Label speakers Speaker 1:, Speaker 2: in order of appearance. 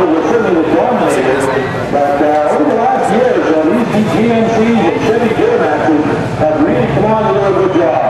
Speaker 1: number would certainly have dominated. But uh, over the last years, uh, these GMCs and Chevy Duramaxes have really done a really good job.